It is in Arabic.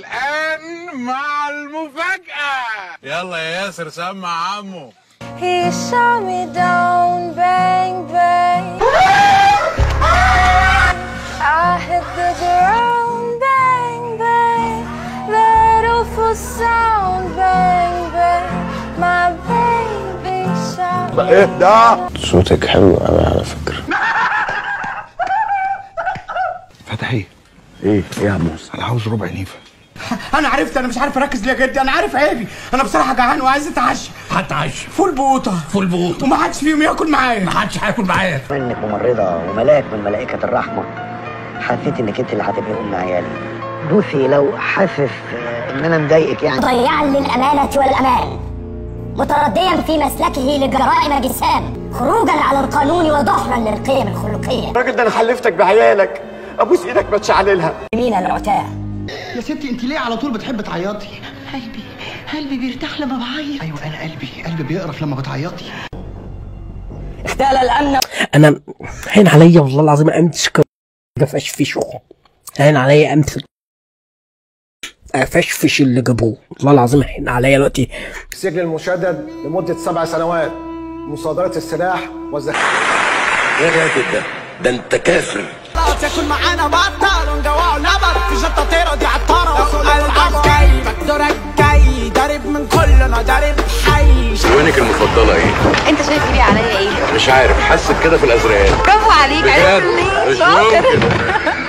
الآن مع المفاجأة. يلا يا ياسر سمع عمو. He shot me down, bang, bang. I hit the ground, bang, bang. That awful sound, bang, bang. My baby shot me. اهدى صوتك حلو قوي على فكرة. فتحي. إيه إيه يا عموس أنا عاوز ربع نيفة. أنا عرفت أنا مش عارف اركز ليه يا جدي أنا عارف عيبي. أنا بصراحة جعان وعايز اتعشى. هتعشى. فول بوطة. فول بوط وما حدش فيهم ياكل معايا. ما حدش هياكل معايا. انك ممرضة وملاك من ملائكة الرحمة. حسيت انك انت اللي هتبقي ام عيالي. بوسي لو حاسس آه، إن أنا مضايقك يعني. ضياعا للأمانة والأمان. مترديا في مسلكه لجرائم جسام خروجا على القانون وضحلا للقيم الخلقية. الراجل ده أنا حلفتك بعيالك. أبوس إيدك ما تشعللها. من العتاة يا ستي انت ليه على طول بتحب تعيطي؟ قلبي قلبي بيرتاح لما بعيط. أيوه أنا قلبي قلبي بيقرف لما بتعيطي. اختال الأمن. أنا هين عليا والله العظيم امسك افشفشه هين عليا امسك افشفش اللي جابوه والله العظيم هين عليا دلوقتي. السجن المشدد لمدة سبع سنوات. مصادرة السلاح إيه الراجل ده ده أنت كافر. تاكل معانا بطل ونجوعه لبط في شطه طيره دي عطاره العب جاي مقدورك جاي ضارب من كلنا ضارب حي وينك المفضلة إيه؟ أنت شايف إيدي عليا إيه؟ مش عارف حاسك كده في الازرقان برافو عليك عرفت ليه شاطر